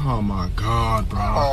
Oh my god, bro.